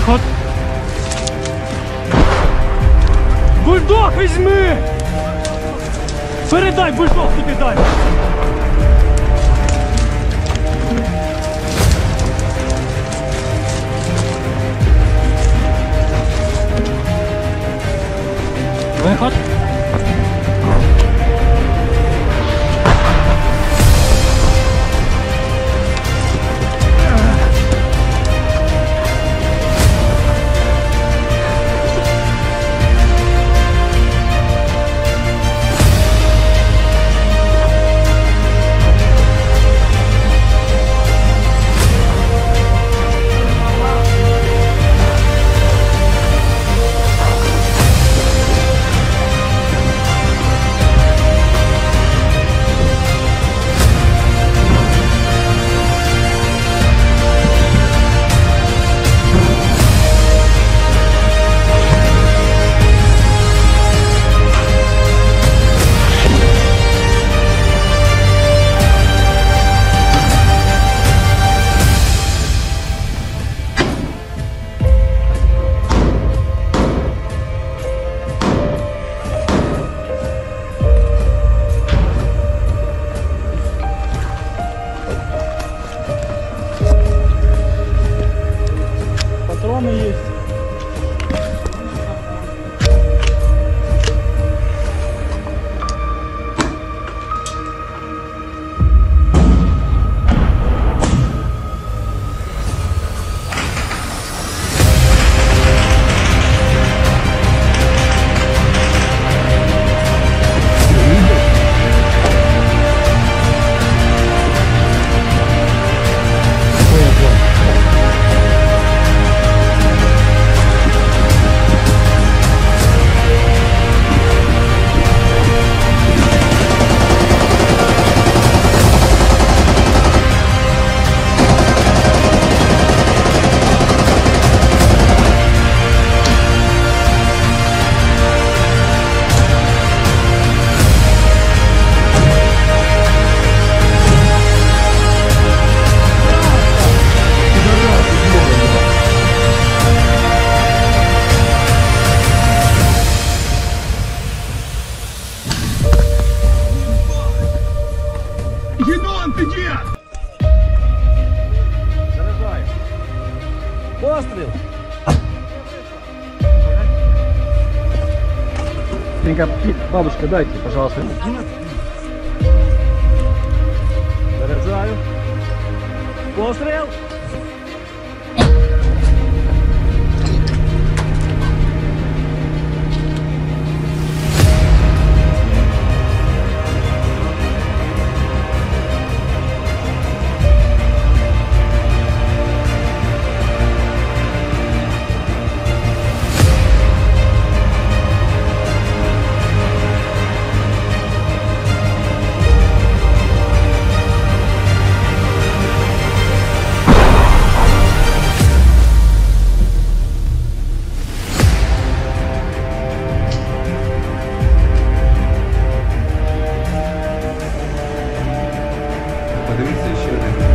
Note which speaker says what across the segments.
Speaker 1: Виход. Бульдог візьми! Передай бульдог туди дай! Виход.
Speaker 2: Гедон, ты где?
Speaker 1: Заряжай. Постріл. Быстренько, бабушка, дайте, пожалуйста. Заряжаю. Пострел. Organization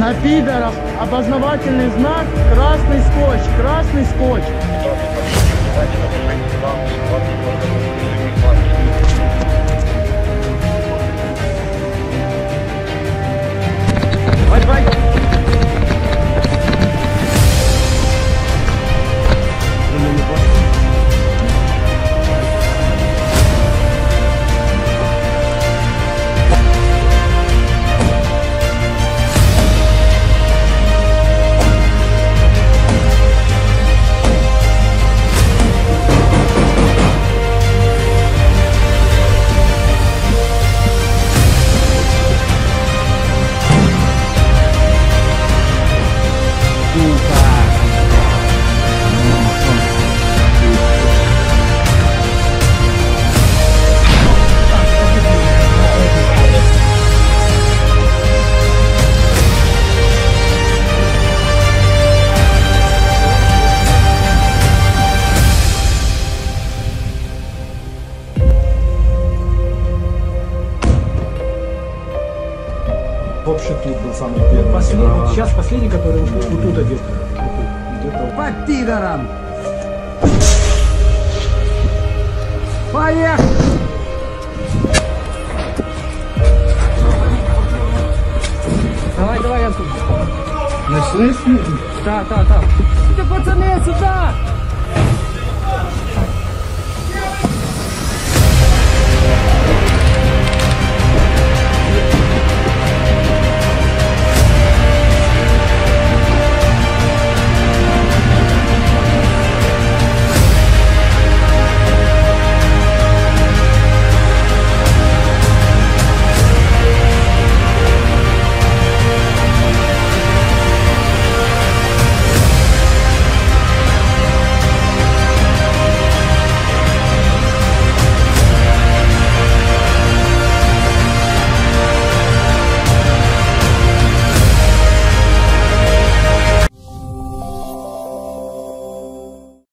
Speaker 1: На пидорах опознавательный знак красный скотч, красный скотч.
Speaker 3: Давай, давай.
Speaker 4: Тут.
Speaker 1: Последний,
Speaker 4: А,
Speaker 1: сейчас последний, который вот тут, вот тут одет. Вот тут.
Speaker 5: По пидорам! Поехали!
Speaker 1: Давай, давай, Янку.
Speaker 4: Нашли?
Speaker 1: Да, да, да. Сюда, пацаны, сюда!